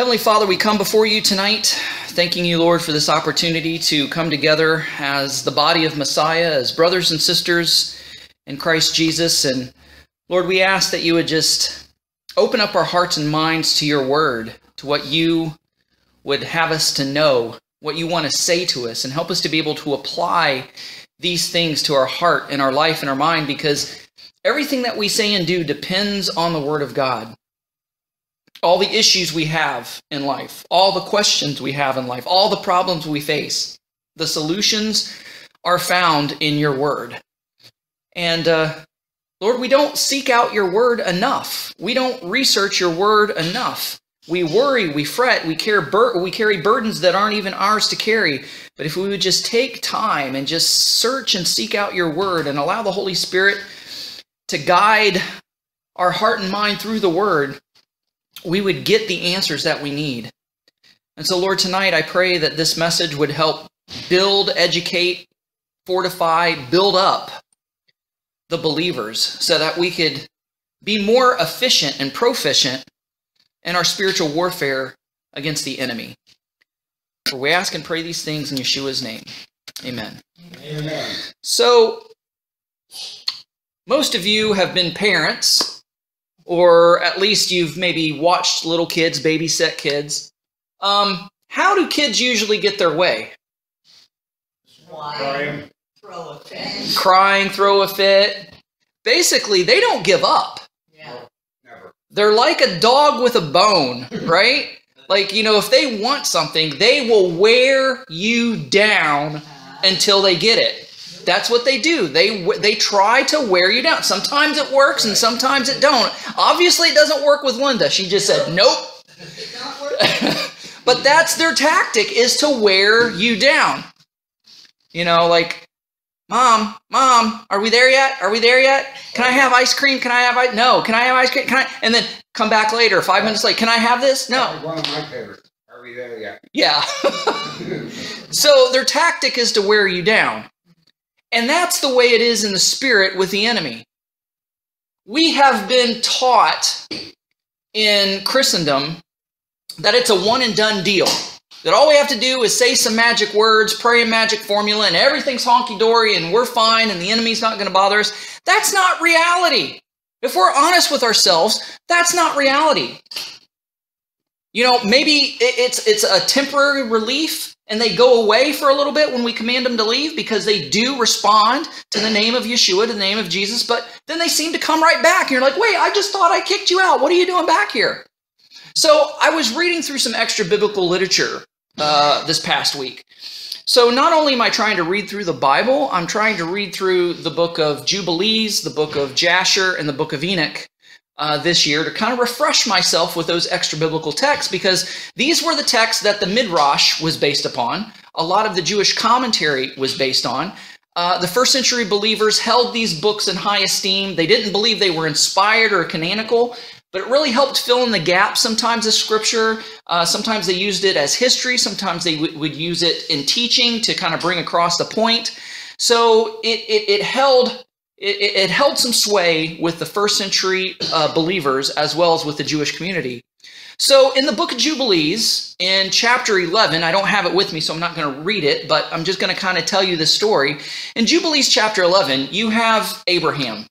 Heavenly Father, we come before you tonight, thanking you, Lord, for this opportunity to come together as the body of Messiah, as brothers and sisters in Christ Jesus. And Lord, we ask that you would just open up our hearts and minds to your word, to what you would have us to know, what you want to say to us, and help us to be able to apply these things to our heart and our life and our mind because everything that we say and do depends on the word of God all the issues we have in life, all the questions we have in life, all the problems we face. The solutions are found in your word. And uh, Lord, we don't seek out your word enough. We don't research your word enough. We worry, we fret, we, we carry burdens that aren't even ours to carry. But if we would just take time and just search and seek out your word and allow the Holy Spirit to guide our heart and mind through the word, we would get the answers that we need. And so, Lord, tonight I pray that this message would help build, educate, fortify, build up the believers so that we could be more efficient and proficient in our spiritual warfare against the enemy. For we ask and pray these things in Yeshua's name. Amen. Amen. So, most of you have been parents or at least you've maybe watched little kids babysit kids. Um, how do kids usually get their way? Crying. Throw a fit. Crying, throw a fit. Basically, they don't give up. Yeah. Never. They're like a dog with a bone, right? like, you know, if they want something, they will wear you down Uh, until they get it. That's what they do. They they try to wear you down. Sometimes it works and sometimes it don't. Obviously, it doesn't work with Linda. She just said nope. it's not working. but that's their tactic is to wear you down. You know, like, mom, mom, are we there yet? Are we there yet? Can I have ice cream? Can I have ice? No. Can I have ice cream? Can I? And then come back later, five minutes later. Can I have this? No. One of my favorites. Are we there yet? Yeah. so their tactic is to wear you down. And that's the way it is in the spirit with the enemy. We have been taught in Christendom that it's a one and done deal. That all we have to do is say some magic words, pray a magic formula, and everything's honky dory and we're fine and the enemy's not going to bother us. That's not reality. If we're honest with ourselves, that's not reality. You know, maybe it's it's a temporary relief and they go away for a little bit when we command them to leave because they do respond to the name of Yeshua, to the name of Jesus, but then they seem to come right back. And you're like, wait, I just thought I kicked you out. What are you doing back here? So I was reading through some extra biblical literature uh, this past week. So not only am I trying to read through the Bible, I'm trying to read through the book of Jubilees, the book of Jasher, and the book of Enoch uh, this year to kind of refresh myself with those extra biblical texts because these were the texts that the Midrash was based upon. A lot of the Jewish commentary was based on. Uh, the first century believers held these books in high esteem. They didn't believe they were inspired or canonical, but it really helped fill in the gaps sometimes of scripture. Uh, sometimes they used it as history, sometimes they would use it in teaching to kind of bring across the point. So it, it, it held it, it- held some sway with the first century uh, believers as well as with the Jewish community. So, in the book of Jubilees, in chapter 11, I don't have it with me, so I'm not going to read it, but I'm just going to kind of tell you the story. In Jubilees chapter 11, you have Abraham.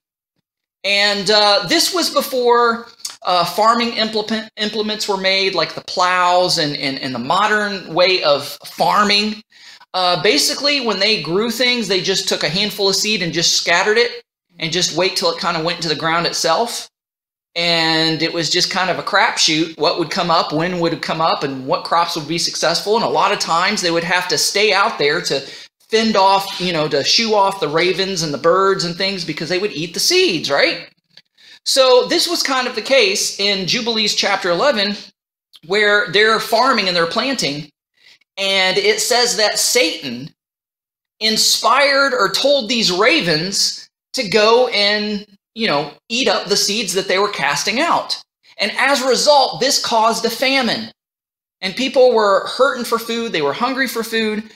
And uh, this was before uh, farming implement, implements were made, like the plows and, and, and the modern way of farming. Uh, basically, when they grew things, they just took a handful of seed and just scattered it and just wait till it kind of went into the ground itself. And it was just kind of a crapshoot what would come up, when would it come up, and what crops would be successful. And a lot of times they would have to stay out there to fend off, you know, to shoo off the ravens and the birds and things because they would eat the seeds, right? So this was kind of the case in Jubilees chapter 11, where they're farming and they're planting. And it says that Satan inspired or told these ravens to go and, you know, eat up the seeds that they were casting out. And as a result, this caused a famine. And people were hurting for food, they were hungry for food.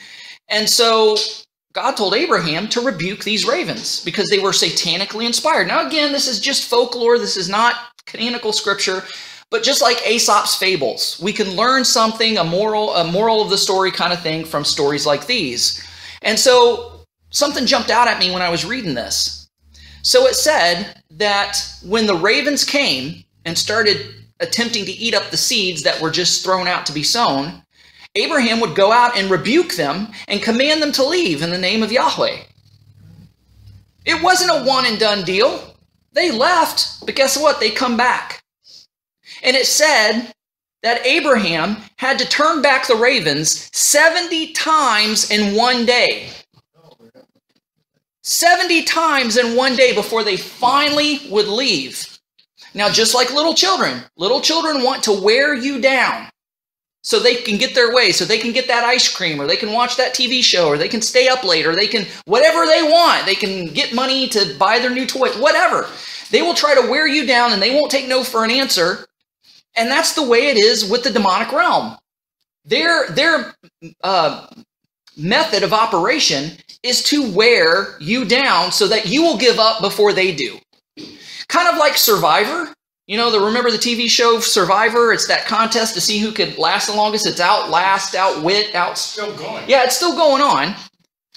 And so God told Abraham to rebuke these ravens because they were satanically inspired. Now, again, this is just folklore, this is not canonical scripture, But just like Aesop's fables, we can learn something, a moral, a moral of the story kind of thing from stories like these. And so something jumped out at me when I was reading this. So it said that when the ravens came and started attempting to eat up the seeds that were just thrown out to be sown, Abraham would go out and rebuke them and command them to leave in the name of Yahweh. It wasn't a one and done deal. They left, but guess what? They come back. And it said that Abraham had to turn back the ravens 70 times in one day. 70 times in one day before they finally would leave. Now, just like little children, little children want to wear you down so they can get their way, so they can get that ice cream, or they can watch that TV show, or they can stay up late, or they can whatever they want. They can get money to buy their new toy, whatever. They will try to wear you down and they won't take no for an answer. And that's the way it is with the demonic realm. Their, their uh, method of operation is to wear you down so that you will give up before they do. Kind of like Survivor. You know, the remember the TV show Survivor? It's that contest to see who could last the longest. It's outlast, outwit, out. Still going. Yeah, it's still going on.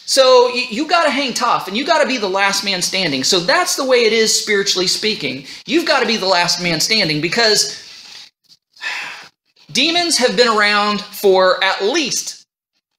So you, you got to hang tough and you got to be the last man standing. So that's the way it is spiritually speaking. You've got to be the last man standing because demons have been around for at least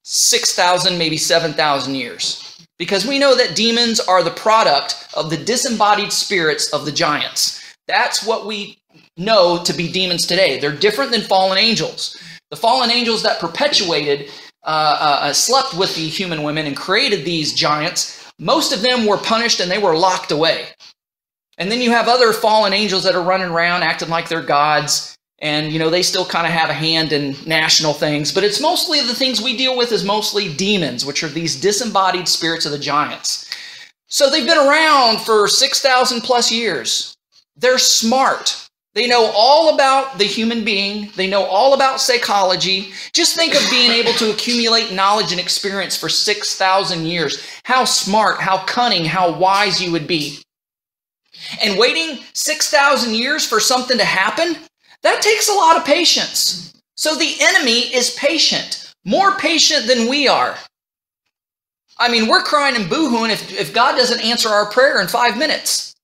6,000, maybe 7,000 years. Because we know that demons are the product of the disembodied spirits of the giants. That's what we know to be demons today. They're different than fallen angels. The fallen angels that perpetuated, uh, uh, uh, slept with the human women and created these giants, most of them were punished and they were locked away. And then you have other fallen angels that are running around acting like they're gods and you know they still kind of have a hand in national things but it's mostly the things we deal with is mostly demons which are these disembodied spirits of the giants. So they've been around for 6000 plus years. They're smart. They know all about the human being. They know all about psychology. Just think of being able to accumulate knowledge and experience for 6000 years. How smart how cunning how wise you would be. And waiting 6000 years for something to happen that takes a lot of patience. So the enemy is patient, more patient than we are. I mean, we're crying and boohooing if, if God doesn't answer our prayer in five minutes.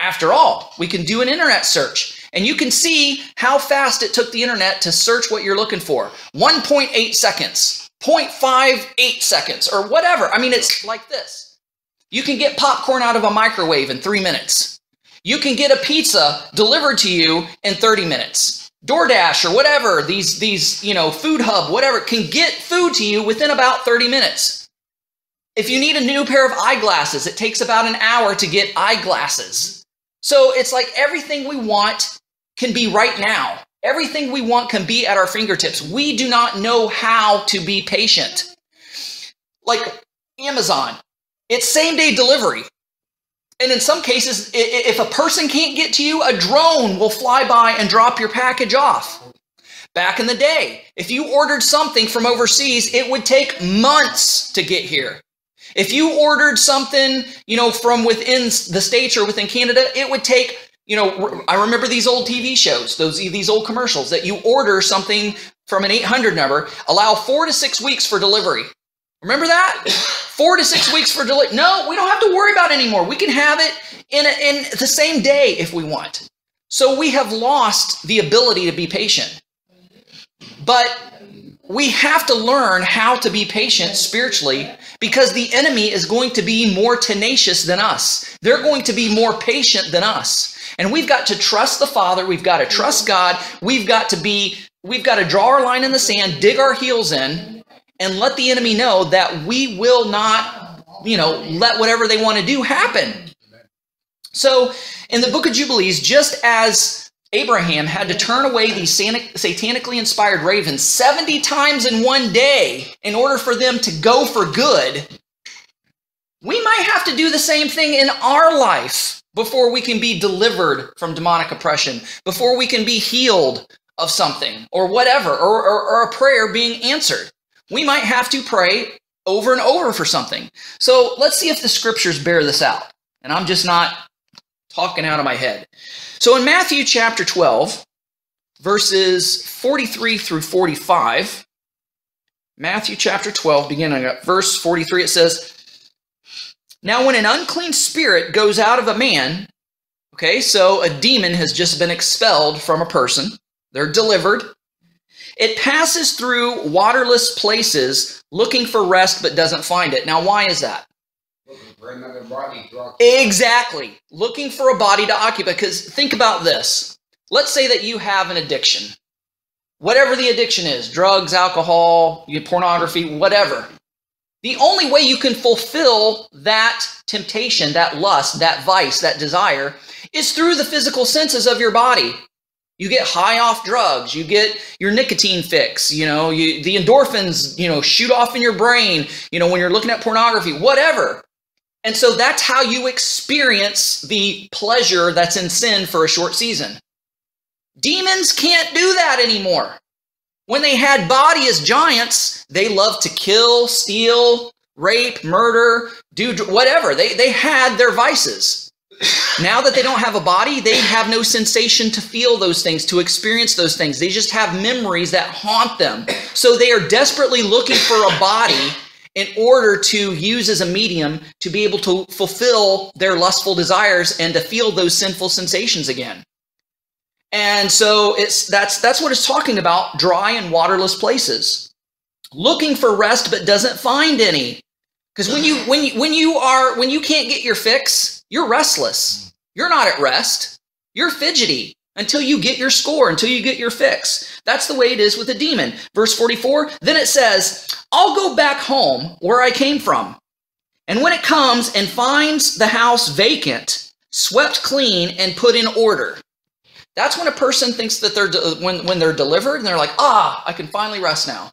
After all, we can do an internet search and you can see how fast it took the internet to search what you're looking for 1.8 seconds, 0.58 seconds, or whatever. I mean, it's like this. You can get popcorn out of a microwave in three minutes. You can get a pizza delivered to you in 30 minutes. DoorDash or whatever, these, these, you know, Food Hub, whatever, can get food to you within about 30 minutes. If you need a new pair of eyeglasses, it takes about an hour to get eyeglasses. So it's like everything we want can be right now. Everything we want can be at our fingertips. We do not know how to be patient. Like Amazon, it's same day delivery. And in some cases, if a person can't get to you, a drone will fly by and drop your package off. Back in the day, if you ordered something from overseas, it would take months to get here. If you ordered something, you know, from within the states or within Canada, it would take, you know, I remember these old TV shows, those these old commercials that you order something from an 800 number, allow 4 to 6 weeks for delivery. Remember that? Four to six weeks for delivery. No, we don't have to worry about anymore. We can have it in, a, in the same day if we want. So we have lost the ability to be patient. But we have to learn how to be patient spiritually because the enemy is going to be more tenacious than us. They're going to be more patient than us. And we've got to trust the Father. We've got to trust God. We've got to be, we've got to draw our line in the sand, dig our heels in, and let the enemy know that we will not, you know, let whatever they want to do happen. So, in the book of Jubilees, just as Abraham had to turn away these satanically inspired ravens 70 times in one day in order for them to go for good, we might have to do the same thing in our life before we can be delivered from demonic oppression, before we can be healed of something or whatever, or, or, or a prayer being answered we might have to pray over and over for something. So let's see if the scriptures bear this out. And I'm just not talking out of my head. So in Matthew chapter 12, verses 43 through 45. Matthew chapter 12, beginning at verse 43, it says, Now when an unclean spirit goes out of a man, okay, so a demon has just been expelled from a person, they're delivered. It passes through waterless places looking for rest but doesn't find it. Now, why is that? Looking. Exactly. Looking for a body to occupy. Because think about this. Let's say that you have an addiction. Whatever the addiction is drugs, alcohol, pornography, whatever. The only way you can fulfill that temptation, that lust, that vice, that desire is through the physical senses of your body. You get high off drugs, you get your nicotine fix, you know, you, the endorphins, you know, shoot off in your brain, you know, when you're looking at pornography, whatever. And so that's how you experience the pleasure that's in sin for a short season. Demons can't do that anymore. When they had body as giants, they loved to kill, steal, rape, murder, do whatever. They, they had their vices. Now that they don't have a body, they have no sensation to feel those things, to experience those things. They just have memories that haunt them. So they are desperately looking for a body in order to use as a medium to be able to fulfill their lustful desires and to feel those sinful sensations again. And so it's that's that's what it's talking about dry and waterless places. Looking for rest but doesn't find any. Because when you when you when you are when you can't get your fix, you're restless. You're not at rest. You're fidgety until you get your score, until you get your fix. That's the way it is with a demon. Verse 44, then it says, I'll go back home where I came from. And when it comes and finds the house vacant, swept clean, and put in order. That's when a person thinks that they're de- when when they're delivered and they're like, "Ah, I can finally rest now."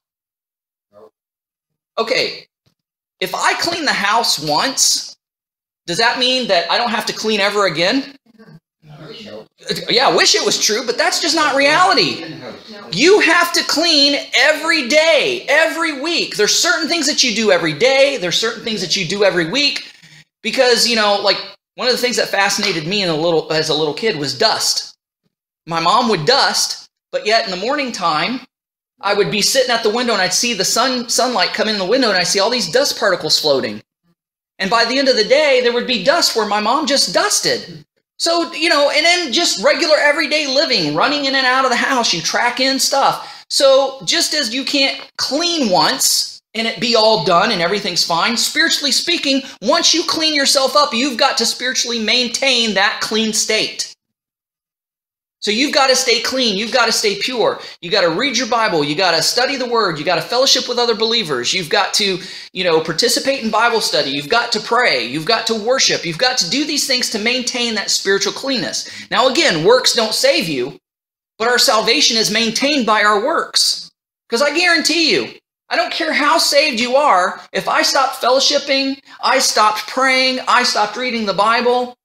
Okay. If I clean the house once, does that mean that I don't have to clean ever again? Yeah, I wish it was true, but that's just not reality. You have to clean every day, every week. There's certain things that you do every day, there's certain things that you do every week because, you know, like one of the things that fascinated me in a little as a little kid was dust. My mom would dust, but yet in the morning time, I would be sitting at the window and I'd see the sun sunlight come in the window and I see all these dust particles floating. And by the end of the day, there would be dust where my mom just dusted. So, you know, and then just regular everyday living, running in and out of the house, you track in stuff. So, just as you can't clean once and it be all done and everything's fine, spiritually speaking, once you clean yourself up, you've got to spiritually maintain that clean state. So you've got to stay clean. You've got to stay pure. You got to read your Bible. You got to study the Word. You got to fellowship with other believers. You've got to, you know, participate in Bible study. You've got to pray. You've got to worship. You've got to do these things to maintain that spiritual cleanness. Now, again, works don't save you, but our salvation is maintained by our works. Because I guarantee you, I don't care how saved you are, if I stopped fellowshipping, I stopped praying, I stopped reading the Bible,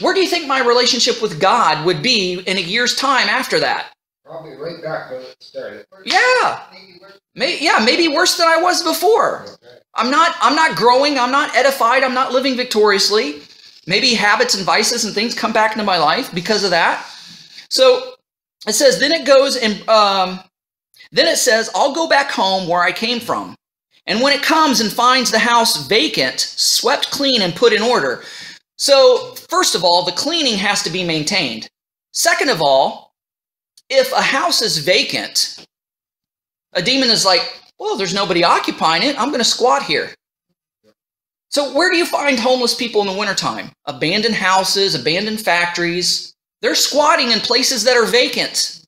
where do you think my relationship with God would be in a year's time after that? Probably right back where it started. Yeah, Maybe may, yeah, maybe worse than I was before. Okay. I'm not I'm not growing, I'm not edified, I'm not living victoriously. Maybe habits and vices and things come back into my life because of that. So it says, then it goes and um, then it says, I'll go back home where I came from. And when it comes and finds the house vacant, swept clean, and put in order. So, first of all, the cleaning has to be maintained. Second of all, if a house is vacant, a demon is like, well, there's nobody occupying it. I'm going to squat here. So, where do you find homeless people in the wintertime? Abandoned houses, abandoned factories. They're squatting in places that are vacant.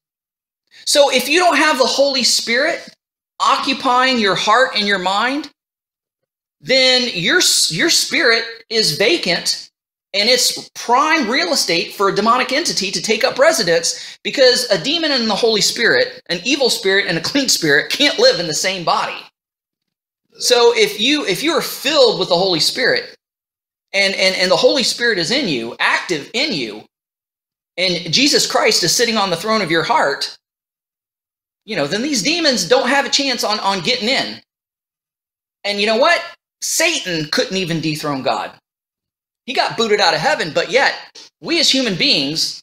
So, if you don't have the Holy Spirit occupying your heart and your mind, then your, your spirit is vacant and it's prime real estate for a demonic entity to take up residence because a demon and the Holy Spirit, an evil spirit and a clean spirit, can't live in the same body. So if you if you are filled with the Holy Spirit and, and, and the Holy Spirit is in you, active in you, and Jesus Christ is sitting on the throne of your heart, you know, then these demons don't have a chance on, on getting in. And you know what? Satan couldn't even dethrone God. He got booted out of heaven, but yet we as human beings,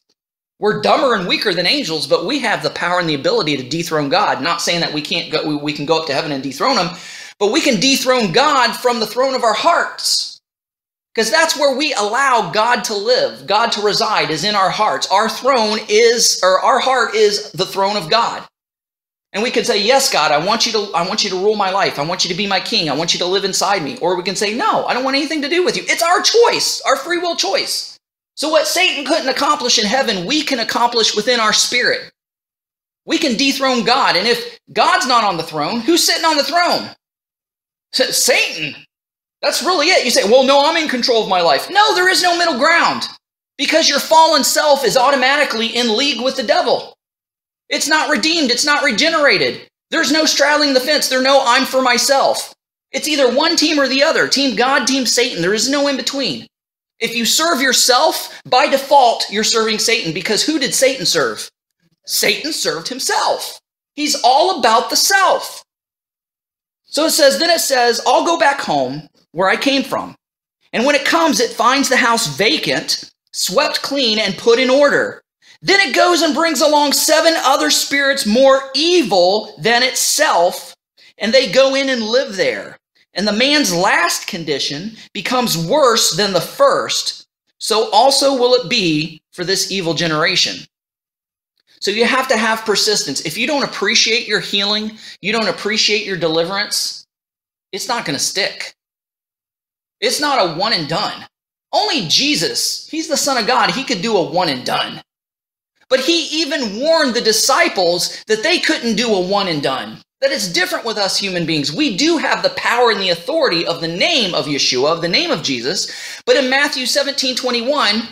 We're dumber and weaker than angels, but we have the power and the ability to dethrone God. Not saying that we can't go, we, can go up to heaven and dethrone him, but we can dethrone God from the throne of our hearts. Because that's where we allow God to live, God to reside, is in our hearts. Our throne is, or our heart is the throne of God. And we can say, Yes, God, I want you to, I want you to rule my life. I want you to be my king. I want you to live inside me. Or we can say, No, I don't want anything to do with you. It's our choice, our free will choice. So, what Satan couldn't accomplish in heaven, we can accomplish within our spirit. We can dethrone God. And if God's not on the throne, who's sitting on the throne? Satan. That's really it. You say, well, no, I'm in control of my life. No, there is no middle ground because your fallen self is automatically in league with the devil. It's not redeemed, it's not regenerated. There's no straddling the fence. There's no I'm for myself. It's either one team or the other team God, team Satan. There is no in between. If you serve yourself, by default, you're serving Satan because who did Satan serve? Satan served himself. He's all about the self. So it says, then it says, I'll go back home where I came from. And when it comes, it finds the house vacant, swept clean, and put in order. Then it goes and brings along seven other spirits more evil than itself, and they go in and live there. And the man's last condition becomes worse than the first, so also will it be for this evil generation. So you have to have persistence. If you don't appreciate your healing, you don't appreciate your deliverance, it's not going to stick. It's not a one and done. Only Jesus, he's the Son of God, he could do a one and done. But he even warned the disciples that they couldn't do a one and done that it's different with us human beings. We do have the power and the authority of the name of Yeshua, of the name of Jesus. But in Matthew 17 21,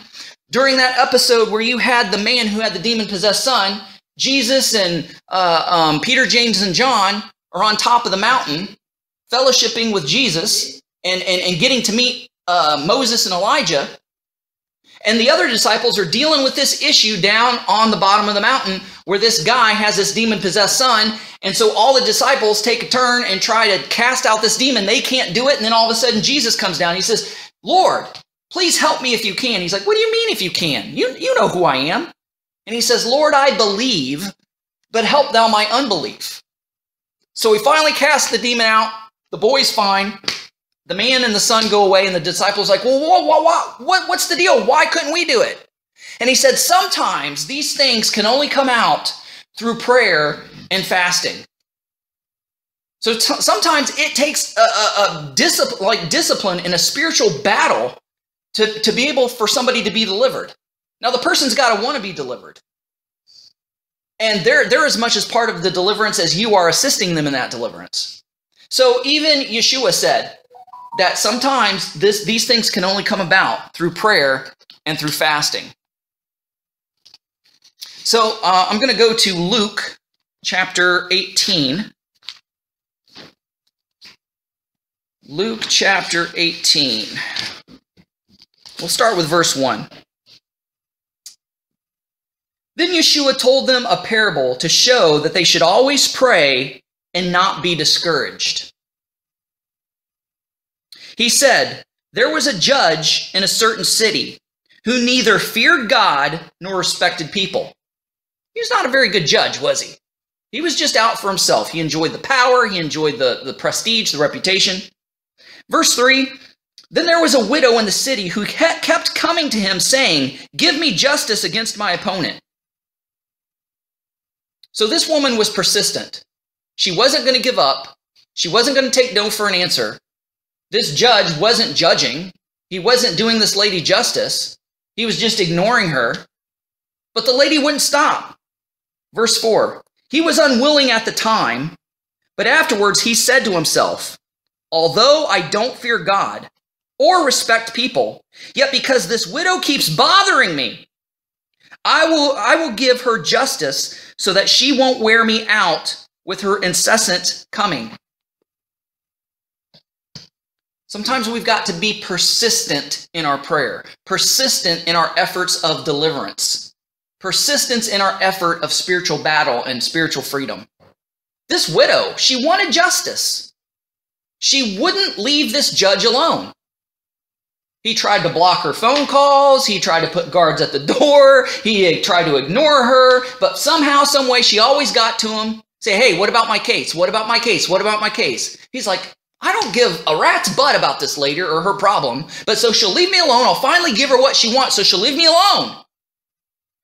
during that episode where you had the man who had the demon possessed son, Jesus and uh, um, Peter, James, and John are on top of the mountain, fellowshipping with Jesus and, and, and getting to meet uh, Moses and Elijah. And the other disciples are dealing with this issue down on the bottom of the mountain where this guy has this demon possessed son. And so all the disciples take a turn and try to cast out this demon. They can't do it. And then all of a sudden, Jesus comes down. He says, Lord, please help me if you can. He's like, What do you mean if you can? You, you know who I am. And he says, Lord, I believe, but help thou my unbelief. So he finally casts the demon out. The boy's fine. The man and the son go away, and the disciples like, well, what, what, what, what's the deal? Why couldn't we do it? And he said, sometimes these things can only come out through prayer and fasting. So t- sometimes it takes a, a, a discipline, like discipline in a spiritual battle to, to be able for somebody to be delivered. Now the person's got to want to be delivered. And they're, they're as much as part of the deliverance as you are assisting them in that deliverance. So even Yeshua said, that sometimes this, these things can only come about through prayer and through fasting. So uh, I'm going to go to Luke chapter 18. Luke chapter 18. We'll start with verse 1. Then Yeshua told them a parable to show that they should always pray and not be discouraged. He said, There was a judge in a certain city who neither feared God nor respected people. He was not a very good judge, was he? He was just out for himself. He enjoyed the power, he enjoyed the, the prestige, the reputation. Verse 3 Then there was a widow in the city who kept coming to him, saying, Give me justice against my opponent. So this woman was persistent. She wasn't going to give up. She wasn't going to take no for an answer. This judge wasn't judging. He wasn't doing this lady justice. He was just ignoring her. But the lady wouldn't stop. Verse 4 He was unwilling at the time, but afterwards he said to himself, Although I don't fear God or respect people, yet because this widow keeps bothering me, I will, I will give her justice so that she won't wear me out with her incessant coming. Sometimes we've got to be persistent in our prayer, persistent in our efforts of deliverance, persistence in our effort of spiritual battle and spiritual freedom. This widow, she wanted justice. She wouldn't leave this judge alone. He tried to block her phone calls. He tried to put guards at the door. He tried to ignore her. But somehow, some way, she always got to him. Say, hey, what about my case? What about my case? What about my case? He's like, I don't give a rat's butt about this lady or her problem. But so she'll leave me alone. I'll finally give her what she wants so she'll leave me alone.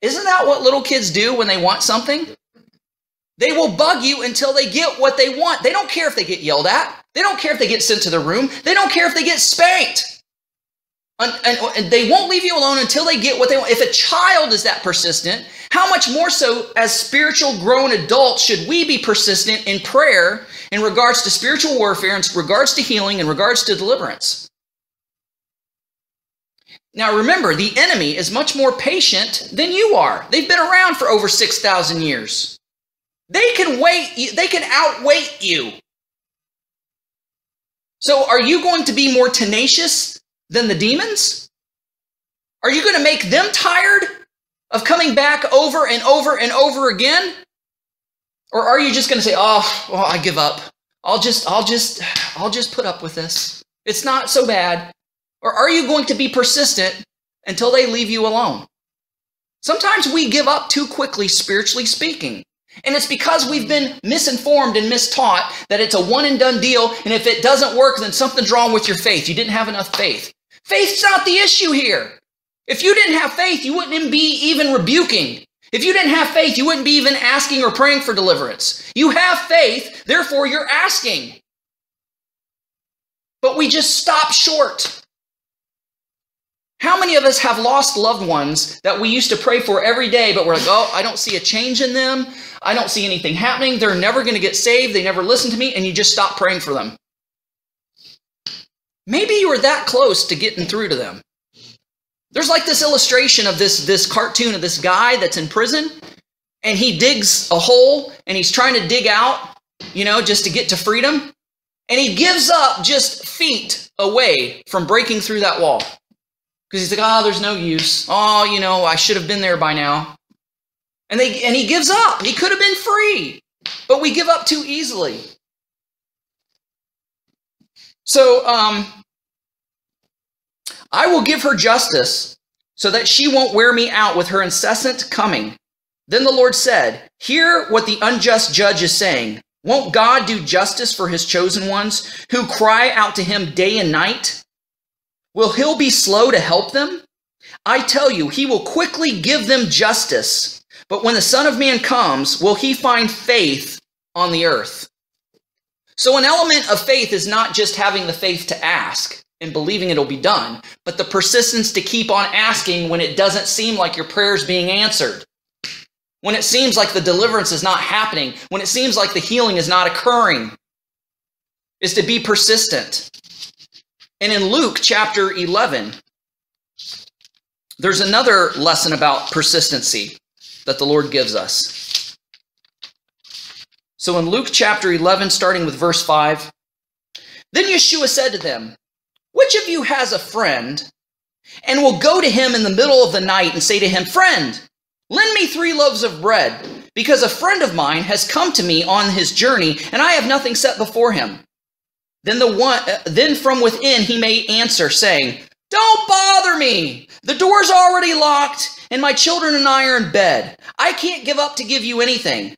Isn't that what little kids do when they want something? They will bug you until they get what they want. They don't care if they get yelled at. They don't care if they get sent to the room. They don't care if they get spanked. And, and, and, they won't leave you alone until they get what they want. If a child is that persistent, how much more so as spiritual grown adults should we be persistent in prayer in regards to spiritual warfare, in regards to healing, in regards to deliverance? Now remember, the enemy is much more patient than you are. They've been around for over 6,000 years. They can wait, they can outwait you. So are you going to be more tenacious than the demons? Are you going to make them tired of coming back over and over and over again? Or are you just going to say, "Oh, well, I give up. I'll just I'll just I'll just put up with this. It's not so bad." Or are you going to be persistent until they leave you alone? Sometimes we give up too quickly spiritually speaking. And it's because we've been misinformed and mistaught that it's a one and done deal. And if it doesn't work, then something's wrong with your faith. You didn't have enough faith. Faith's not the issue here. If you didn't have faith, you wouldn't be even rebuking. If you didn't have faith, you wouldn't be even asking or praying for deliverance. You have faith, therefore you're asking. But we just stop short. How many of us have lost loved ones that we used to pray for every day, but we're like, oh, I don't see a change in them. I don't see anything happening. They're never going to get saved. They never listen to me. And you just stop praying for them. Maybe you were that close to getting through to them. There's like this illustration of this, this cartoon of this guy that's in prison and he digs a hole and he's trying to dig out, you know, just to get to freedom. And he gives up just feet away from breaking through that wall. Because he's like, oh, there's no use. Oh, you know, I should have been there by now. And they and he gives up. He could have been free. But we give up too easily. So um I will give her justice so that she won't wear me out with her incessant coming. Then the Lord said, Hear what the unjust judge is saying. Won't God do justice for his chosen ones who cry out to him day and night? Will he be slow to help them? I tell you, he will quickly give them justice. But when the Son of Man comes, will he find faith on the earth? So, an element of faith is not just having the faith to ask and believing it'll be done, but the persistence to keep on asking when it doesn't seem like your prayer is being answered. When it seems like the deliverance is not happening, when it seems like the healing is not occurring, is to be persistent. And in Luke chapter 11, there's another lesson about persistency that the Lord gives us. So in Luke chapter 11, starting with verse 5, then Yeshua said to them, Which of you has a friend and will go to him in the middle of the night and say to him, Friend, lend me three loaves of bread, because a friend of mine has come to me on his journey, and I have nothing set before him. Then the one uh, then from within he may answer saying, "Don't bother me. The door's already locked and my children and I are in bed. I can't give up to give you anything."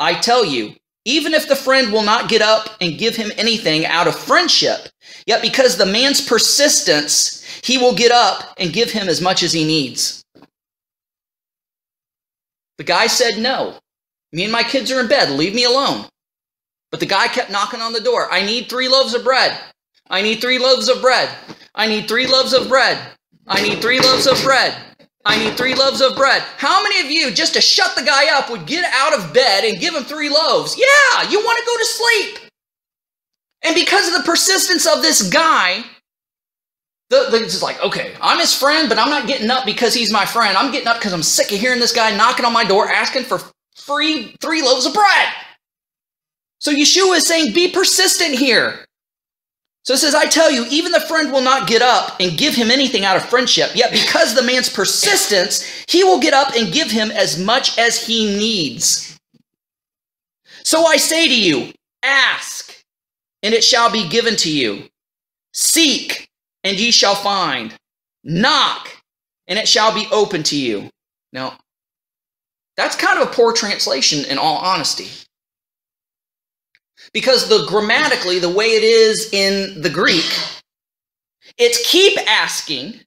I tell you, even if the friend will not get up and give him anything out of friendship, yet because the man's persistence, he will get up and give him as much as he needs. The guy said, No. Me and my kids are in bed. Leave me alone. But the guy kept knocking on the door. I need three loaves of bread. I need three loaves of bread. I need three loaves of bread. I need three loaves of bread. I need three loaves of bread. How many of you, just to shut the guy up, would get out of bed and give him three loaves? Yeah, you want to go to sleep. And because of the persistence of this guy, the, the, it's like, okay, I'm his friend, but I'm not getting up because he's my friend. I'm getting up because I'm sick of hearing this guy knocking on my door asking for free three loaves of bread. So Yeshua is saying, be persistent here. So it says, I tell you, even the friend will not get up and give him anything out of friendship. Yet because the man's persistence, he will get up and give him as much as he needs. So I say to you, ask, and it shall be given to you. Seek, and ye shall find. Knock, and it shall be open to you. Now, that's kind of a poor translation in all honesty. Because the grammatically, the way it is in the Greek, it's keep asking,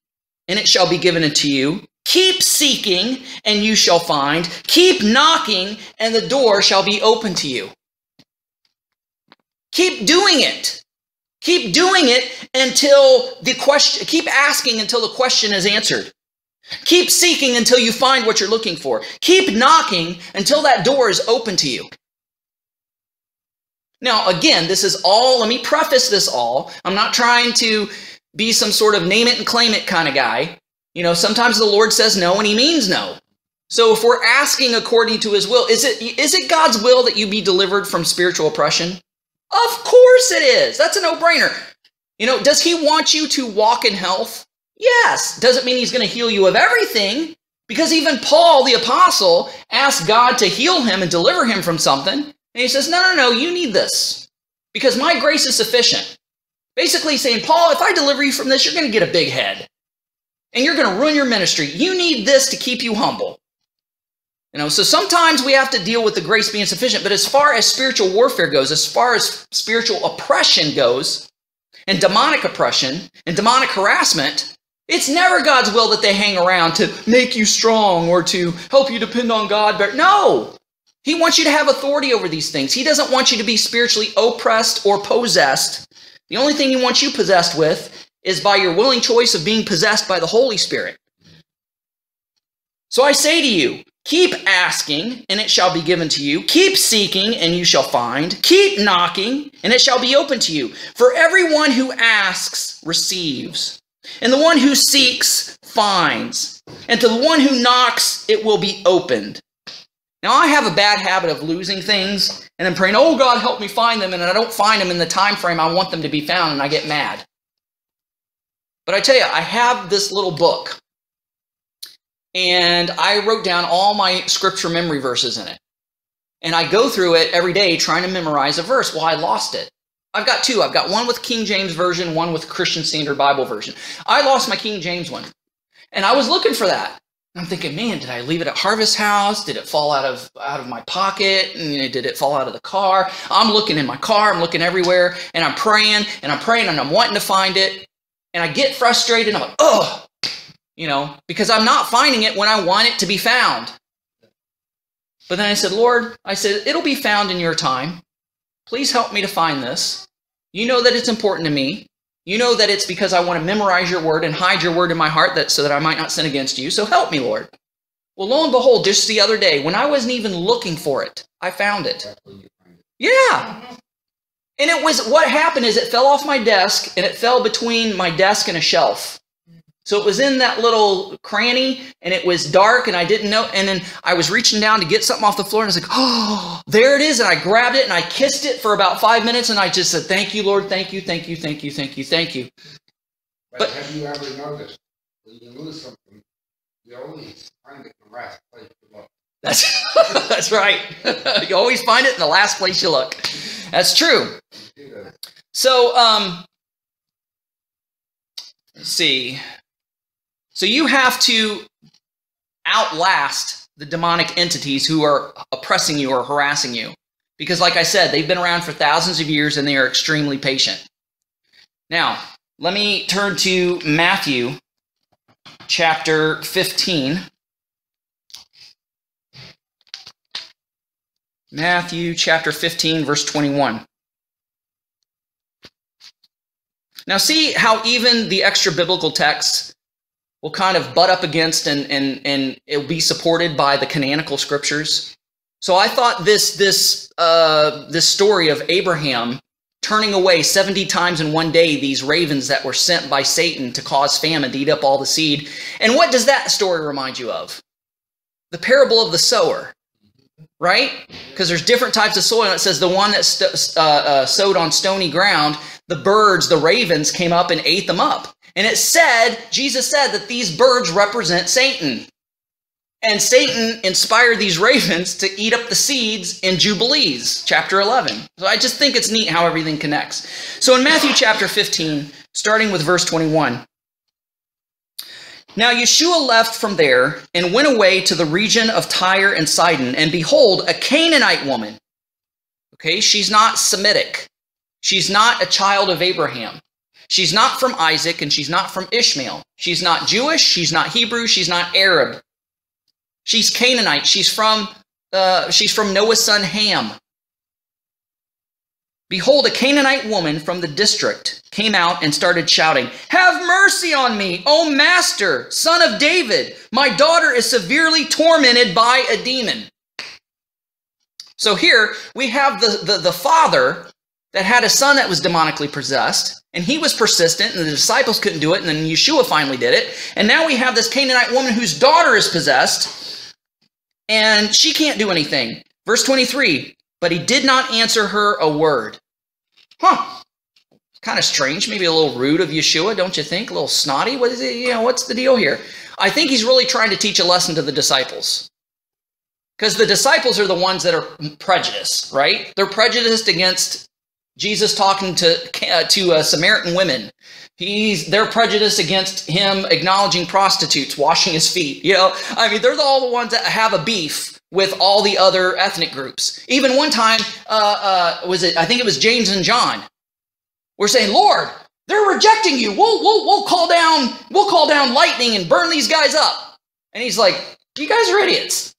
and it shall be given unto you. Keep seeking, and you shall find. Keep knocking, and the door shall be open to you. Keep doing it. Keep doing it until the question, keep asking until the question is answered. Keep seeking until you find what you're looking for. Keep knocking until that door is open to you. Now, again, this is all, let me preface this all. I'm not trying to be some sort of name it and claim it kind of guy. You know, sometimes the Lord says no and he means no. So if we're asking according to his will, is it is it God's will that you be delivered from spiritual oppression? Of course it is. That's a no-brainer. You know, does he want you to walk in health? Yes. Doesn't mean he's going to heal you of everything because even Paul the apostle asked God to heal him and deliver him from something. And he says, "No, no, no, you need this because my grace is sufficient." Basically saying, "Paul, if I deliver you from this, you're going to get a big head." And you're going to ruin your ministry. You need this to keep you humble. You know, so sometimes we have to deal with the grace being sufficient, but as far as spiritual warfare goes, as far as spiritual oppression goes, and demonic oppression and demonic harassment, it's never God's will that they hang around to make you strong or to help you depend on God. But no, He wants you to have authority over these things. He doesn't want you to be spiritually oppressed or possessed. The only thing He wants you possessed with is by your willing choice of being possessed by the Holy Spirit. So I say to you, keep asking, and it shall be given to you. Keep seeking, and you shall find. Keep knocking, and it shall be open to you. For everyone who asks receives, and the one who seeks finds, and to the one who knocks it will be opened. Now I have a bad habit of losing things and then praying, "Oh God, help me find them," and I don't find them in the time frame I want them to be found, and I get mad. But I tell you, I have this little book and I wrote down all my scripture memory verses in it. And I go through it every day trying to memorize a verse. Well, I lost it. I've got two. I've got one with King James Version, one with Christian Standard Bible Version. I lost my King James one. And I was looking for that. I'm thinking, man, did I leave it at Harvest House? Did it fall out of out of my pocket? And, you know, did it fall out of the car? I'm looking in my car. I'm looking everywhere, and I'm praying and I'm praying and I'm wanting to find it. And I get frustrated. I'm like, oh, you know, because I'm not finding it when I want it to be found. But then I said, Lord, I said, it'll be found in your time. Please help me to find this. You know that it's important to me. You know that it's because I want to memorize your word and hide your word in my heart that so that I might not sin against you. So help me, Lord. Well, lo and behold, just the other day, when I wasn't even looking for it, I found it. Yeah. And it was what happened is it fell off my desk and it fell between my desk and a shelf. So it was in that little cranny and it was dark and I didn't know. And then I was reaching down to get something off the floor and I was like, oh, there it is. And I grabbed it and I kissed it for about five minutes and I just said, thank you, Lord. Thank you, thank you, thank you, thank you, thank you. But, But- have you ever noticed when you lose something, you always find it in the last place you look? That's, that's right. you always find it in the last place you look. That's true. You do that. So, um, let's see. So you have to outlast the demonic entities who are oppressing you or harassing you. Because, like I said, they've been around for thousands of years and they are extremely patient. Now, let me turn to Matthew chapter 15. Matthew chapter 15, verse 21. Now, see how even the extra biblical texts will kind of butt up against and, and, and it'll be supported by the canonical scriptures. So I thought this, this, uh, this story of Abraham turning away 70 times in one day these ravens that were sent by Satan to cause famine to eat up all the seed. And what does that story remind you of? The parable of the sower, right? Because there's different types of soil. It says the one that uh, uh, sowed on stony ground, the birds, the ravens came up and ate them up. And it said, Jesus said that these birds represent Satan. And Satan inspired these ravens to eat up the seeds in Jubilees, chapter 11. So I just think it's neat how everything connects. So in Matthew chapter 15, starting with verse 21. Now Yeshua left from there and went away to the region of Tyre and Sidon, and behold, a Canaanite woman. Okay, she's not Semitic. She's not a child of Abraham. She's not from Isaac and she's not from Ishmael. She's not Jewish, she's not Hebrew, she's not Arab. She's Canaanite. She's from uh, she's from Noah's son Ham. Behold, a Canaanite woman from the district came out and started shouting, Have mercy on me, O master, son of David. My daughter is severely tormented by a demon. So here we have the, the, the father that had a son that was demonically possessed, and he was persistent, and the disciples couldn't do it, and then Yeshua finally did it. And now we have this Canaanite woman whose daughter is possessed, and she can't do anything. Verse 23 But he did not answer her a word. Huh. Kind of strange, maybe a little rude of Yeshua, don't you think? A little snotty. What is it? You know, what's the deal here? I think he's really trying to teach a lesson to the disciples. Because the disciples are the ones that are prejudiced, right? They're prejudiced against Jesus talking to uh, to uh, Samaritan women. He's they're prejudiced against him acknowledging prostitutes, washing his feet. You know, I mean, they're the, all the ones that have a beef with all the other ethnic groups. Even one time, uh, uh was it? I think it was James and John. We're saying, Lord, they're rejecting you. We'll we'll we'll call down we'll call down lightning and burn these guys up. And he's like, you guys are idiots.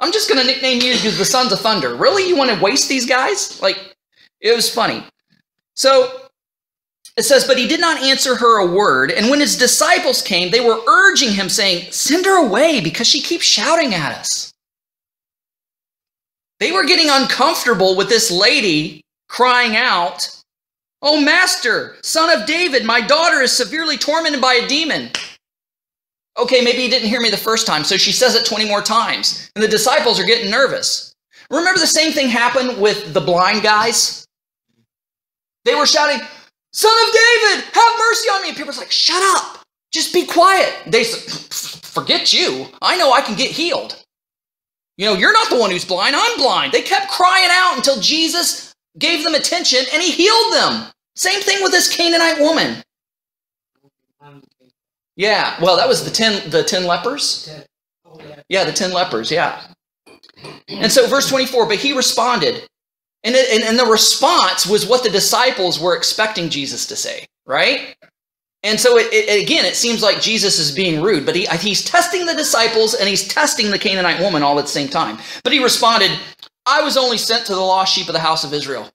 I'm just to nickname you because the Sons of Thunder. Really? You want to waste these guys? Like, it was funny. So it says, But he did not answer her a word. And when his disciples came, they were urging him, saying, Send her away because she keeps shouting at us. They were getting uncomfortable with this lady crying out, Oh, Master, son of David, my daughter is severely tormented by a demon. Okay, maybe he didn't hear me the first time, so she says it 20 more times. And the disciples are getting nervous. Remember the same thing happened with the blind guys? They were shouting, Son of David, have mercy on me. And people's like, Shut up. Just be quiet. They said, Forget you. I know I can get healed. You know, you're not the one who's blind. I'm blind. They kept crying out until Jesus gave them attention and he healed them. Same thing with this Canaanite woman. Yeah, well, that was the ten the ten lepers. Yeah, the ten lepers. Yeah. And so, verse twenty-four. But he responded, and, it, and and the response was what the disciples were expecting Jesus to say, right? And so, it, it, again, it seems like Jesus is being rude, but he, he's testing the disciples and he's testing the Canaanite woman all at the same time. But he responded, "I was only sent to the lost sheep of the house of Israel."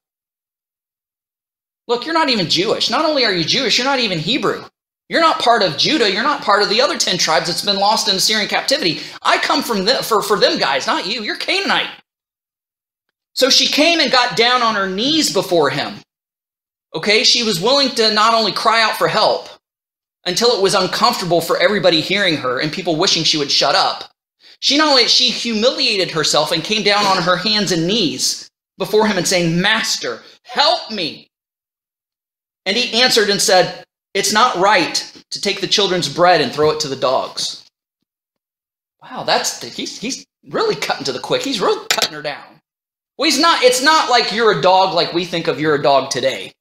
Look, you're not even Jewish. Not only are you Jewish, you're not even Hebrew. You're not part of Judah. You're not part of the other 10 tribes that's been lost in Assyrian captivity. I come from them, for, for them guys, not you. You're Canaanite. So she came and got down on her knees before him. Okay, she was willing to not only cry out for help until it was uncomfortable for everybody hearing her and people wishing she would shut up. She not only she humiliated herself and came down on her hands and knees before him and saying, "Master, help me." And he answered and said, it's not right to take the children's bread and throw it to the dogs. Wow, that's he's he's really cutting to the quick. He's really cutting her down. Well, he's not. It's not like you're a dog like we think of you're a dog today.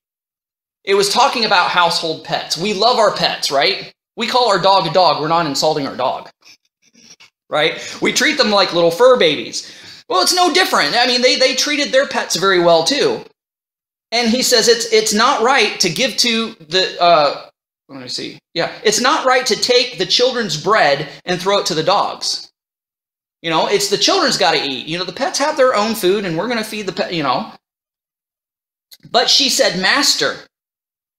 It was talking about household pets. We love our pets, right? We call our dog a dog. We're not insulting our dog, right? We treat them like little fur babies. Well, it's no different. I mean, they they treated their pets very well too. And he says it's it's not right to give to the uh, let me see. Yeah, it's not right to take the children's bread and throw it to the dogs. You know, it's the children's got to eat. You know, the pets have their own food, and we're going to feed the pet. You know. But she said, "Master,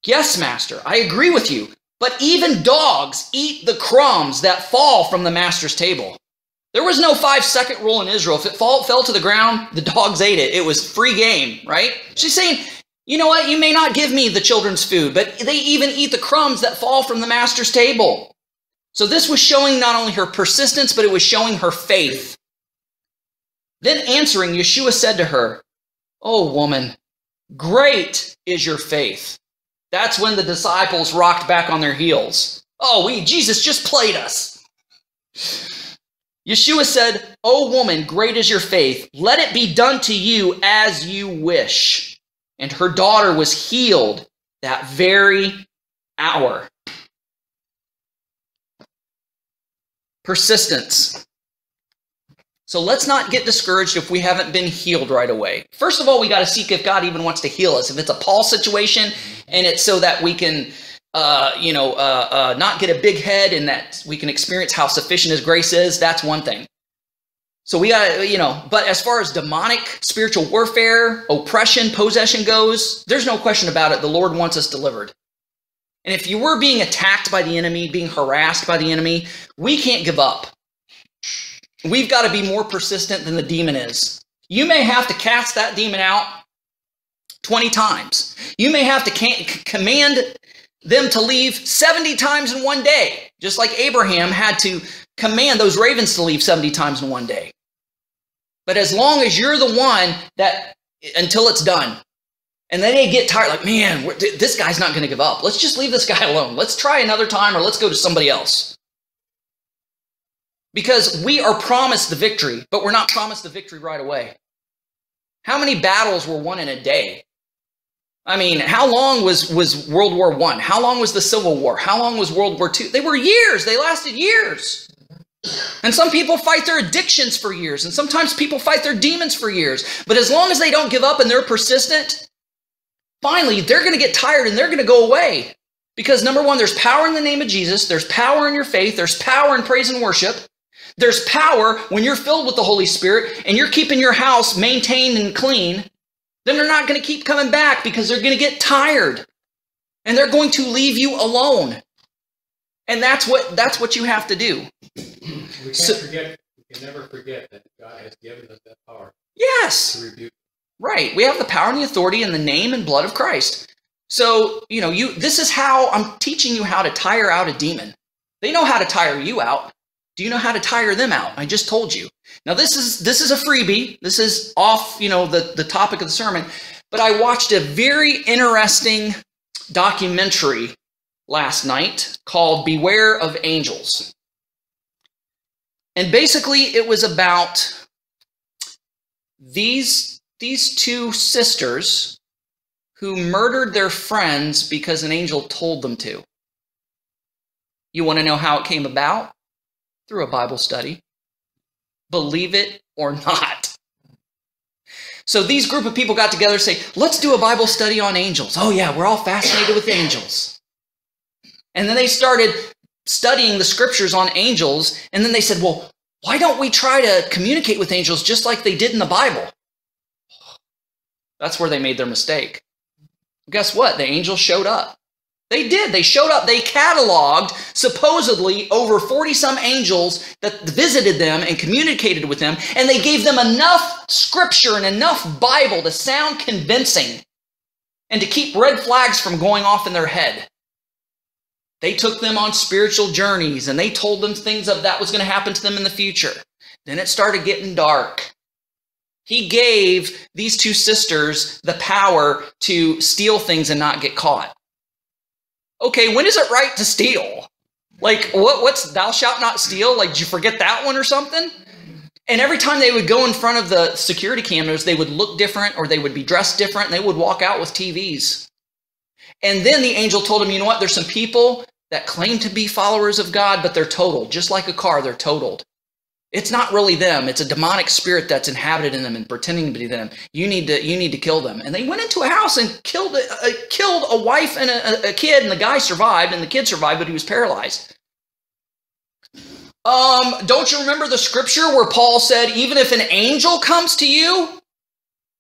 yes, master, I agree with you. But even dogs eat the crumbs that fall from the master's table." There was no five second rule in Israel. If it fall, fell to the ground, the dogs ate it. It was free game, right? She's saying you know what? You may not give me the children's food, but they even eat the crumbs that fall from the master's table. So this was showing not only her persistence, but it was showing her faith. Then answering, Yeshua said to her, Oh, woman, great is your faith. That's when the disciples rocked back on their heels. Oh, we, Jesus just played us. Yeshua said, Oh, woman, great is your faith. Let it be done to you as you wish and her daughter was healed that very hour. Persistence. So let's not get discouraged if we haven't been healed right away. First of all, we got to seek if God even wants to heal us. If it's a Paul situation and it's so that we can, uh, you know, uh, uh, not get a big head and that we can experience how sufficient His grace is, that's one thing. So we got, you know, but as far as demonic spiritual warfare, oppression, possession goes, there's no question about it. The Lord wants us delivered. And if you were being attacked by the enemy, being harassed by the enemy, we can't give up. We've got to be more persistent than the demon is. You may have to cast that demon out 20 times. You may have to command them to leave 70 times in one day, just like Abraham had to command those ravens to leave 70 times in one day. But as long as you're the one that, until it's done, and then they get tired, like, man, this guy's not going to give up. Let's just leave this guy alone. Let's try another time or let's go to somebody else. Because we are promised the victory, but we're not promised the victory right away. How many battles were won in a day? I mean, how long was, was World War One? How long was the Civil War? How long was World War Two? They were years. They lasted years. And some people fight their addictions for years, and sometimes people fight their demons for years. But as long as they don't give up and they're persistent, finally they're going to get tired and they're going to go away. Because number one, there's power in the name of Jesus, there's power in your faith, there's power in praise and worship. There's power when you're filled with the Holy Spirit and you're keeping your house maintained and clean. Then they're not going to keep coming back because they're going to get tired and they're going to leave you alone. And that's what that's what you have to do. We can't so, forget we can never forget that God has given us that power. Yes. To rebuke. Right. We have the power and the authority in the name and blood of Christ. So, you know, you this is how I'm teaching you how to tire out a demon. They know how to tire you out. Do you know how to tire them out? I just told you. Now this is this is a freebie. This is off, you know, the, the topic of the sermon. But I watched a very interesting documentary last night called Beware of Angels. And basically it was about these these two sisters who murdered their friends because an angel told them to. You want to know how it came about? through a Bible study. Believe it or not. So these group of people got together and say, let's do a Bible study on angels. Oh yeah, we're all fascinated with angels. And then they started studying the scriptures on angels. And then they said, well, why don't we try to communicate with angels just like they did in the Bible? That's where they made their mistake. Guess what? The angels showed up. They did. They showed up. They cataloged supposedly over 40 some angels that visited them and communicated with them, and they gave them enough scripture and enough Bible to sound convincing and to keep red flags from going off in their head. They took them on spiritual journeys and they told them things of that was going to happen to them in the future. Then it started getting dark. He gave these two sisters the power to steal things and not get caught okay, when is it right to steal? Like, what, what's thou shalt not steal? Like, did you forget that one or something? And every time they would go in front of the security cameras, they would look different or they would be dressed different and they would walk out with TVs. And then the angel told him, you know what? There's some people that claim to be followers of God, but they're totaled. Just like a car, they're totaled. It's not really them. It's a demonic spirit that's inhabited in them and pretending to be them. You need to you need to kill them. And they went into a house and killed a, uh, killed a wife and a, a kid, and the guy survived, and the kid survived, but he was paralyzed. Um, don't you remember the scripture where Paul said, even if an angel comes to you,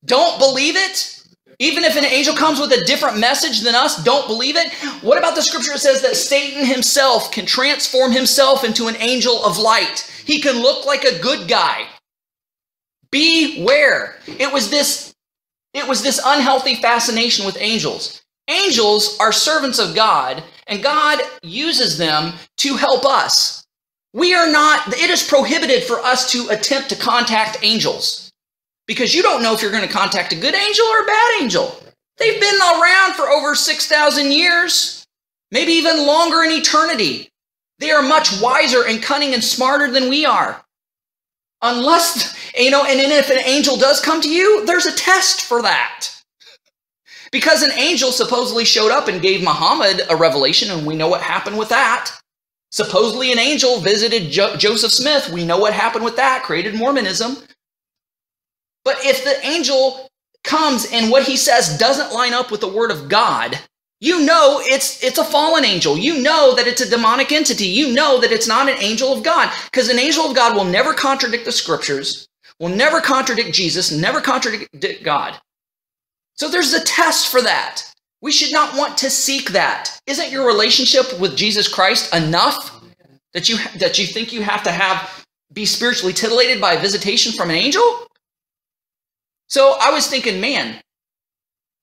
don't believe it? Even if an angel comes with a different message than us, don't believe it. What about the scripture that says that Satan himself can transform himself into an angel of light? He can look like a good guy. Beware. It was this it was this unhealthy fascination with angels. Angels are servants of God, and God uses them to help us. We are not, it is prohibited for us to attempt to contact angels because you don't know if you're going to contact a good angel or a bad angel. They've been around for over 6,000 years, maybe even longer in eternity. They are much wiser and cunning and smarter than we are. Unless, you know, and then if an angel does come to you, there's a test for that. Because an angel supposedly showed up and gave Muhammad a revelation, and we know what happened with that. Supposedly, an angel visited jo- Joseph Smith. We know what happened with that, created Mormonism. But if the angel comes and what he says doesn't line up with the word of God, you know it's it's a fallen angel. You know that it's a demonic entity. You know that it's not an angel of God because an angel of God will never contradict the scriptures, will never contradict Jesus, never contradict God. So there's a test for that. We should not want to seek that. Isn't your relationship with Jesus Christ enough that you that you think you have to have be spiritually titillated by a visitation from an angel? So I was thinking, man,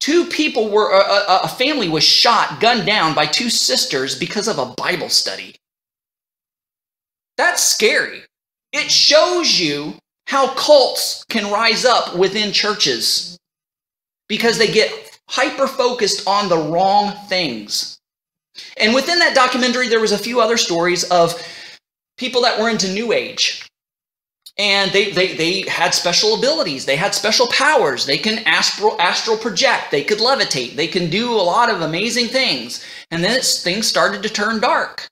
two people were, a, a, family was shot, gunned down by two sisters because of a Bible study. That's scary. It shows you how cults can rise up within churches because they get hyper focused on the wrong things. And within that documentary, there was a few other stories of people that were into New Age and they, they, they had special abilities. They had special powers. They can astral, astral project. They could levitate. They can do a lot of amazing things. And then things started to turn dark.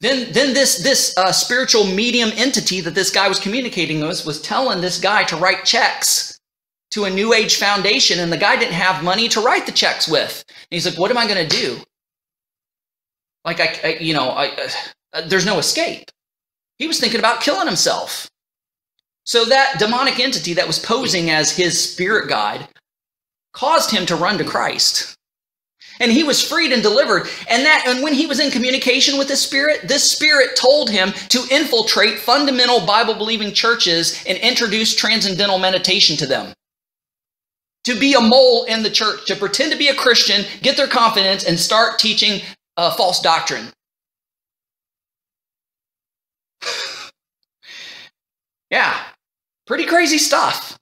Then, then this, this uh, spiritual medium entity that this guy was communicating with was telling this guy to write checks to a new age foundation. And the guy didn't have money to write the checks with. And he's like what am i going to do? Like I, I you know I, uh, there's no escape he was thinking about killing himself. So that demonic entity that was posing as his spirit guide caused him to run to Christ. And he was freed and delivered. And that and when he was in communication with the spirit, this spirit told him to infiltrate fundamental Bible believing churches and introduce transcendental meditation to them. To be a mole in the church, to pretend to be a Christian, get their confidence, and start teaching uh, false doctrine. Yeah, pretty crazy stuff.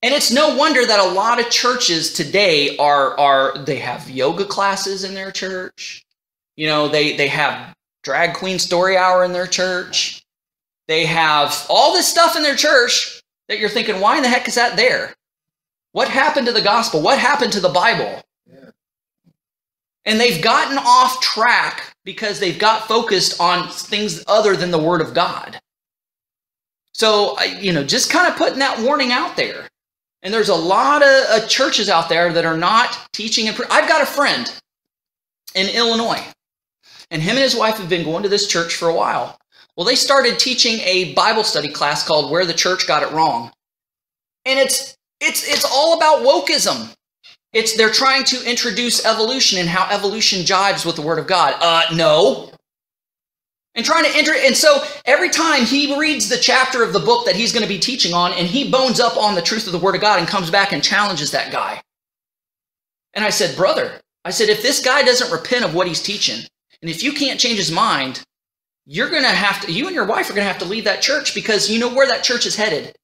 And it's no wonder that a lot of churches today are are they have yoga classes in their church. You know, they they have drag queen story hour in their church. They have all this stuff in their church that you're thinking, why in the heck is that there? What happened to the gospel? What happened to the Bible? And they've gotten off track because they've got focused on things other than the Word of God. So, you know, just kind of putting that warning out there. And there's a lot of uh, churches out there that are not teaching. And pre- I've got a friend in Illinois, and him and his wife have been going to this church for a while. Well, they started teaching a Bible study class called "Where the Church Got It Wrong," and it's it's it's all about wokeism. It's they're trying to introduce evolution and how evolution jives with the Word of God. Uh, no, and trying to enter and so every time he reads the chapter of the book that he's going to be teaching on and he bones up on the truth of the word of god and comes back and challenges that guy. And i said brother i said if this guy doesn't repent of what he's teaching and if you can't change his mind you're going to have to you and your wife are going to have to leave that church because you know where that church is headed.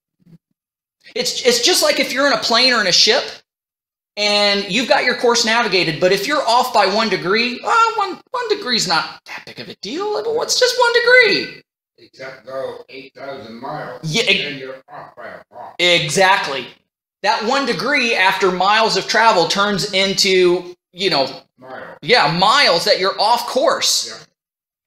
It's it's just like if you're in a plane or in a ship and you've got your course navigated, but if you're off by one degree, well, one one degree's not that big of a deal. But what's just one degree? Except go 8,000 miles. Yeah, And you're off by a block. Exactly. That one degree after miles of travel turns into, you know, Mile. yeah, miles that you're off course. Yeah.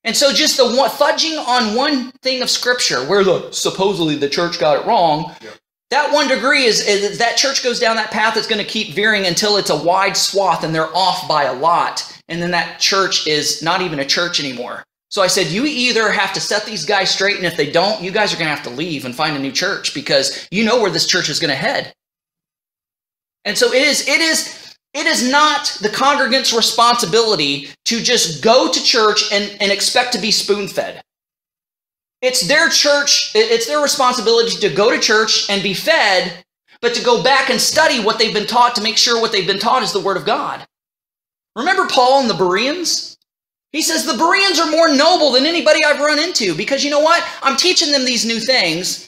And so just the one fudging on one thing of scripture where the supposedly the church got it wrong. Yeah. That one degree is, is that church goes down that path it's going to keep veering until it's a wide swath and they're off by a lot. And then that church is not even a church anymore. So I said, you either have to set these guys straight, and if they don't, you guys are going to have to leave and find a new church because you know where this church is going to head. And so it is, it is, it is not the congregant's responsibility to just go to church and, and expect to be spoon fed. It's their church, it's their responsibility to go to church and be fed, but to go back and study what they've been taught to make sure what they've been taught is the Word of God. Remember Paul and the Bereans? He says the Bereans are more noble than anybody I've run into because you know what? I'm teaching them these new things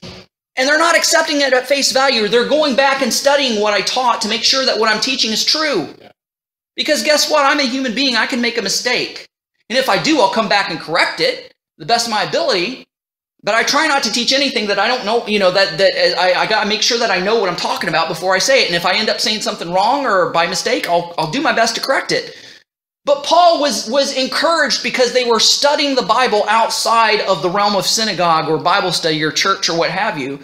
and they're not accepting it at face value. They're going back and studying what I taught to make sure that what I'm teaching is true. Because guess what? I'm a human being. I can make a mistake. And if I do, I'll come back and correct it the best of my ability. But I try not to teach anything that I don't know, you know, that, that uh, I, I got to make sure that I know what I'm talking about before I say it. And if I end up saying something wrong or by mistake, I'll, I'll do my best to correct it. But Paul was, was encouraged because they were studying the Bible outside of the realm of synagogue or Bible study or church or what have you.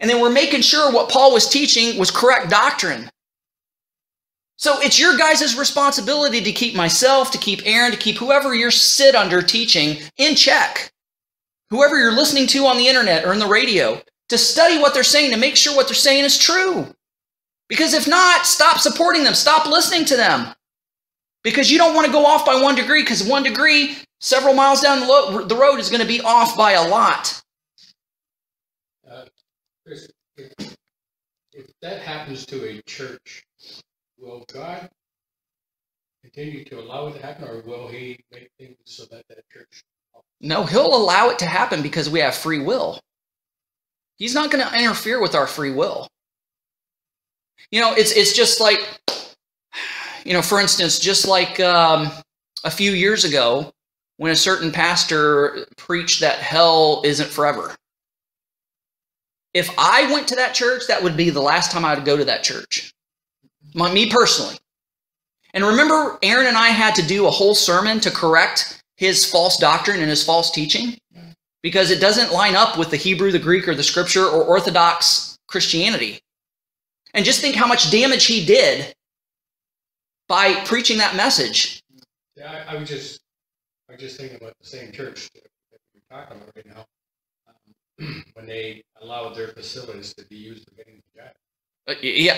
And they were making sure what Paul was teaching was correct doctrine. So it's your guys' responsibility to keep myself, to keep Aaron, to keep whoever you're sit under teaching in check whoever you're listening to on the internet or in the radio, to study what they're saying, to make sure what they're saying is true. Because if not, stop supporting them, stop listening to them. Because you don't want to go off by one degree, because one degree, several miles down the, road, is going to be off by a lot. Uh, Chris, if, if that happens to a church, will God continue to allow it to happen, or will He make things so that that church No, he'll allow it to happen because we have free will. He's not going to interfere with our free will. You know, it's it's just like, you know, for instance, just like um, a few years ago when a certain pastor preached that hell isn't forever. If I went to that church, that would be the last time I would go to that church. My, me personally. And remember, Aaron and I had to do a whole sermon to correct his false doctrine and his false teaching because it doesn't line up with the Hebrew, the Greek, or the scripture or Orthodox Christianity. And just think how much damage he did by preaching that message. Yeah, I, I was just, I was just thinking about the same church that we're talking about right now. Um, when they allowed their facilities to be used for getting the job. Uh, Yeah,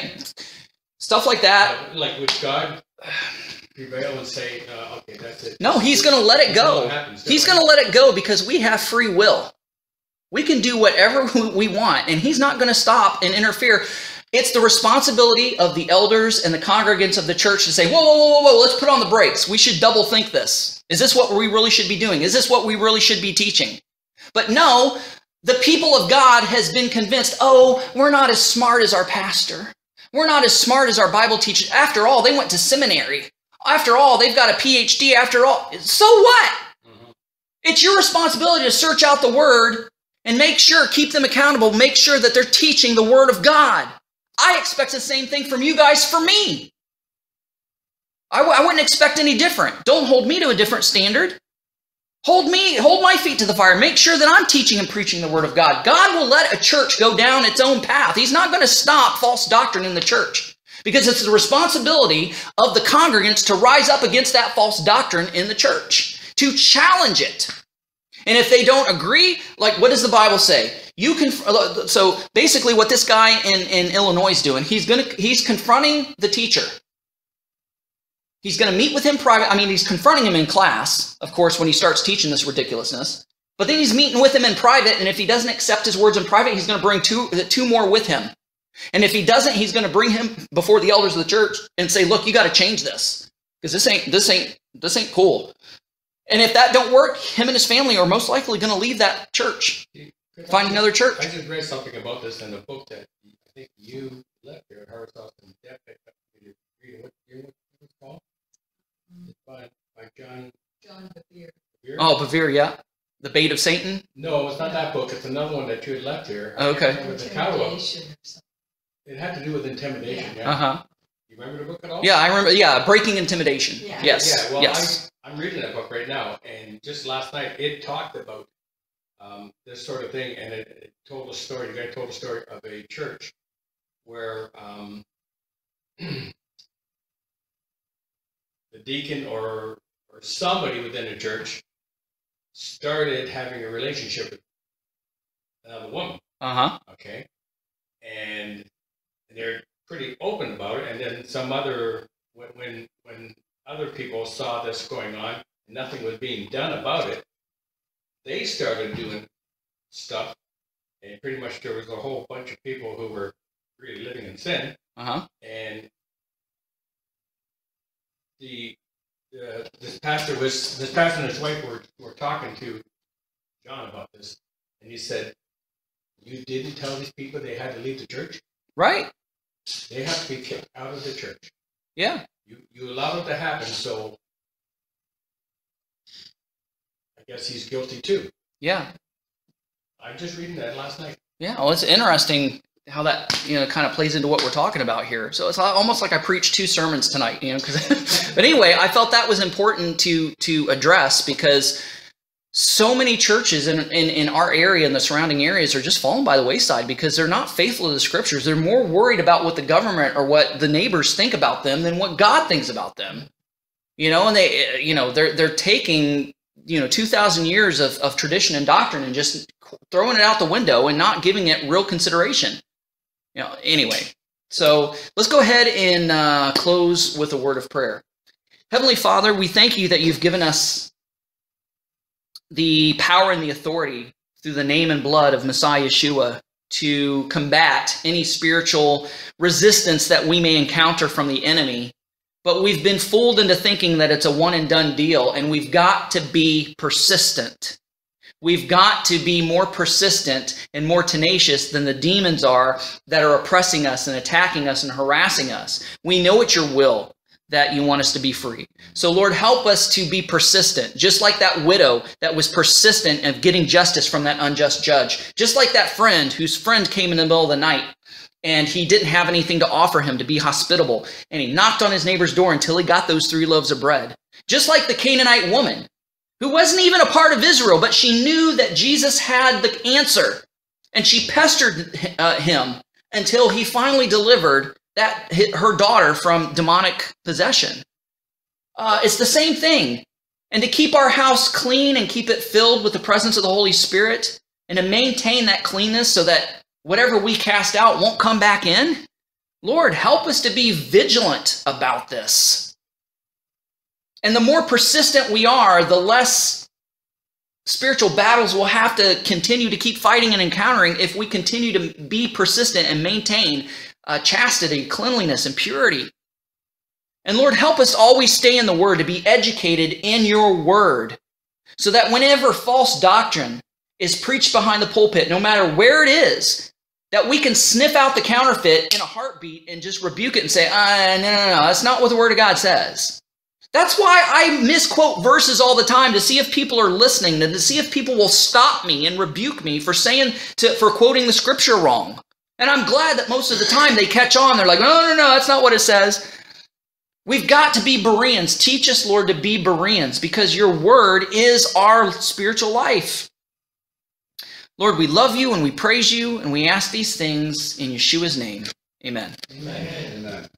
stuff like that. Uh, Like, would God prevail and say, uh, okay, that's it? No, he's going to let it go. happens, He's going to let it go because we have free will. We can do whatever we want, and he's not going to stop and interfere. It's the responsibility of the elders and the congregants of the church to say, whoa, whoa, whoa, whoa, whoa, let's put on the brakes. We should double think this. Is this what we really should be doing? Is this what we really should be teaching? But no, the people of God has been convinced, oh, we're not as smart as our pastor. We're not as smart as our Bible teachers. After all, they went to seminary. After all, they've got a PhD. After all, so what? Mhm. It's your responsibility to search out the word and make sure, keep them accountable, make sure that they're teaching the word of God. I expect the same thing from you guys for me. I w- I wouldn't expect any different. Don't hold me to a different standard. Hold me, hold my feet to the fire. Make sure that I'm teaching and preaching the word of God. God will let a church go down its own path. He's not going to stop false doctrine in the church because it's the responsibility of the congregants to rise up against that false doctrine in the church, to challenge it. And if they don't agree, like what does the Bible say? You can so basically what this guy in, in Illinois is doing, he's gonna he's confronting the teacher. He's gonna meet with him private. I mean, he's confronting him in class, of course, when he starts teaching this ridiculousness. But then he's meeting with him in private, and if he doesn't accept his words in private, he's gonna bring two two more with him. And if he doesn't, he's gonna bring him before the elders of the church and say, look, you gotta change this. Because this ain't this ain't this ain't cool. And if that don't work, him and his family are most likely going to leave that church, I find just- another church. I just read something about this in a book that I think you left here at House and. Did you read it? What, you know what it's called? It's by, by John John Bevere. Bevere. Oh, Bevere, yeah. The bait of Satan. No, it's not that book. It's another one that you had left here. I Okay. can't the it. Intimidation or something. It had to do with intimidation. Yeah. Uh huh. You remember the book at all? Yeah, I remember. Yeah, breaking intimidation. Yeah. Yes. Yeah, well, yes. I, I'm reading that book right now, and just last night it talked about um, this sort of thing, and it, it told a story. The guy told a story of a church where um, the deacon or or somebody within the church started having a relationship with another woman. Uh huh. Okay, and they're pretty open about it. And then some other when when when other people saw this going on, and nothing was being done about it, they started doing stuff, and pretty much there was a whole bunch of people who were really living in sin, Uh huh. and the uh, this pastor was this pastor and his wife were were talking to John about this, and he said, "You didn't tell these people they had to leave the church. Right. They have to be kicked out of the church. Yeah. You you allowed it to happen, so I guess he's guilty too. Yeah. I'm just reading that last night. Yeah, well, it's interesting how that you know kind of plays into what we're talking about here. So it's almost like I preached two sermons tonight, you know. but anyway, I felt that was important to to address because so many churches in, in in our area and the surrounding areas are just falling by the wayside because they're not faithful to the scriptures. They're more worried about what the government or what the neighbors think about them than what God thinks about them. You know, and they you know they're they're taking you know 2000 years of, of tradition and doctrine and just throwing it out the window and not giving it real consideration you know anyway. So let's go ahead and uh, close with a word of prayer. Heavenly father we thank you that you've given us the power and the authority through the name and blood of messiah yeshua to combat any spiritual resistance that we may encounter from the enemy. But we've been fooled into thinking that it's a one and done deal, and we've got to be persistent. We've got to be more persistent and more tenacious than the demons are that are oppressing us and attacking us and harassing us. We know it's your will that you want us to be free. So, Lord, help us to be persistent, just like that widow that was persistent of getting justice from that unjust judge, just like that friend whose friend came in the middle of the night and he didn't have anything to offer him to be hospitable. And he knocked on his neighbor's door until he got those three loaves of bread. Just like the Canaanite woman, who wasn't even a part of Israel, but she knew that Jesus had the answer. And she pestered uh, him until he finally delivered that her daughter from demonic possession. Uh, it's the same thing. And to keep our house clean and keep it filled with the presence of the Holy Spirit, and to maintain that cleanness so that whatever we cast out won't come back in? Lord, help us to be vigilant about this. And the more persistent we are, the less spiritual battles we'll have to continue to keep fighting and encountering if we continue to be persistent and maintain uh, chastity, cleanliness, and purity. And Lord, help us always stay in the Word, to be educated in your Word, so that whenever false doctrine is preached behind the pulpit, no matter where it is, that we can sniff out the counterfeit in a heartbeat and just rebuke it and say, uh, no, no, no, that's not what the Word of God says. That's why I misquote verses all the time to see if people are listening and to see if people will stop me and rebuke me for saying to, for quoting the scripture wrong. And I'm glad that most of the time they catch on. They're like, no, no, no, that's not what it says. We've got to be Bereans. Teach us, Lord, to be Bereans because your word is our spiritual life. Lord, we love you and we praise you and we ask these things in Yeshua's name. Amen. Amen.